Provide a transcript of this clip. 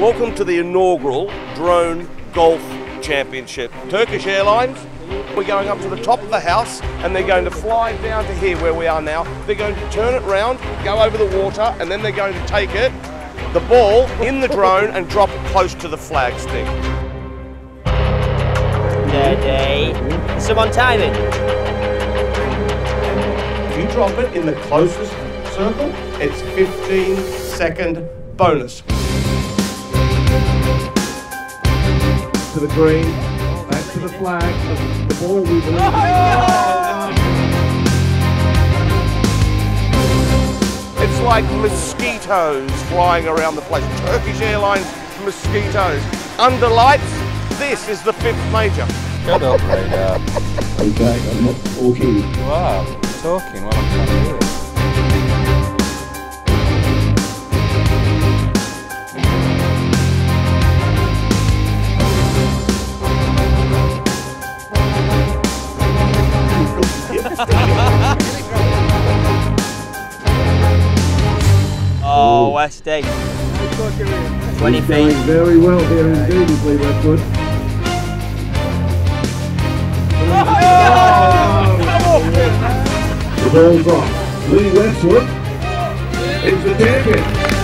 Welcome to the inaugural Drone Golf Championship. Turkish Airlines, we're going up to the top of the house and they're going to fly down to here where we are now. They're going to turn it round, go over the water, and then they're going to take it, the ball, in the drone and drop it close to the flag stick. Ready. Someone timing. If you drop it in the closest circle, it's 15 second bonus. to the green, back to the flag. The, the ball we believe. It's like mosquitoes flying around the place. Turkish Airlines mosquitoes. Under lights, this is the fifth major. Shut up, radar. Okay, I'm not talking. Wow, talking while I'm trying to do it. Oh, Westy. 20 He's feet. going very well oh, here indeed, if Lee Westwood. The ball's off. Lee Westwood is the champion.